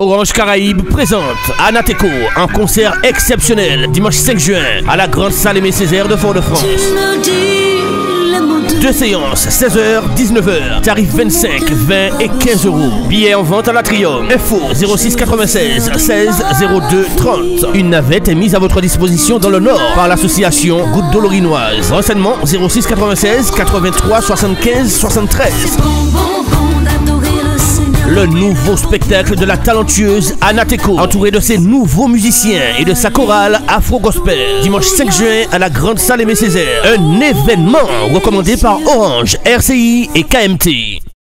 Orange Caraïbe présente Anateco en concert exceptionnel dimanche 5 juin à la Grande Salle Aimé Césaire de Fort-de-France. Deux séances, 16h, 19h. Tarif 25, 20 et 15 euros. Billets en vente à l'Atrium. Info 06 96 16 02 30. Une navette est mise à votre disposition dans le Nord par l'association Goutte d'eau lorinoise. Renseignement 06 96 83 75 73. Le nouveau spectacle de la talentueuse Anateco, entouré de ses nouveaux musiciens et de sa chorale Afro Gospel. Dimanche 5 juin à la Grande Salle Aimé Césaire. Un événement recommandé par Orange, RCI et KMT.